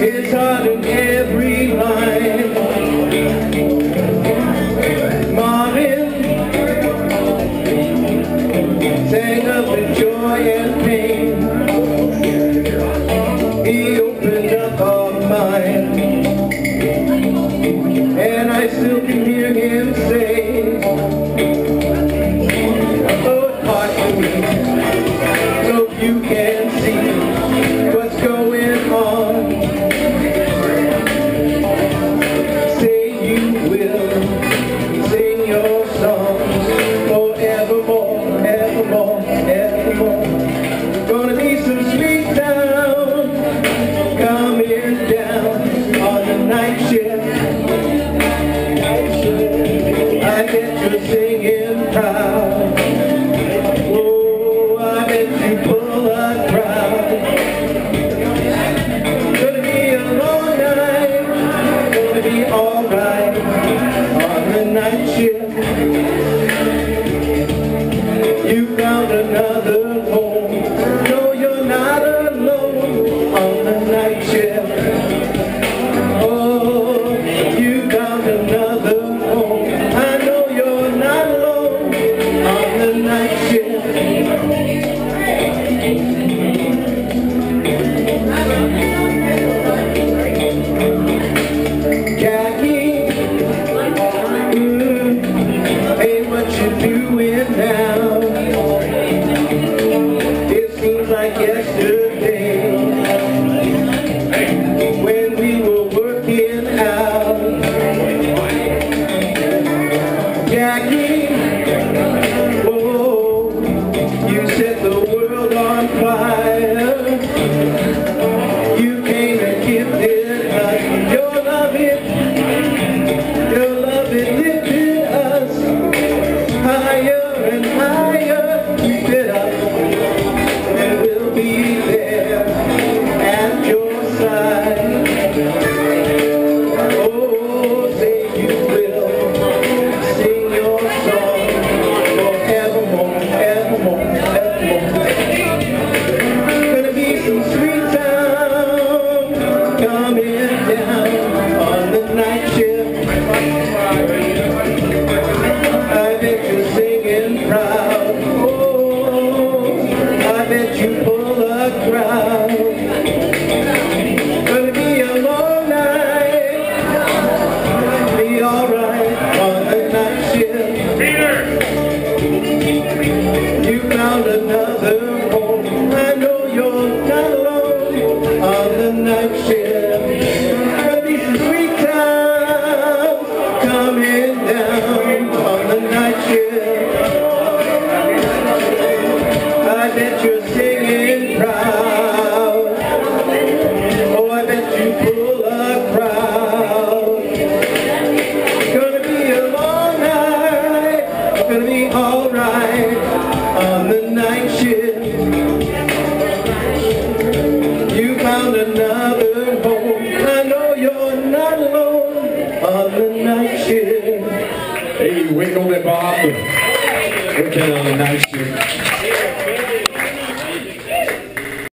It's hard everything. Oh, I you pull a crowd. Gonna be a long night, gonna be alright on the night shift. fire. Hey, wink on Bob. Working on a nice. shift.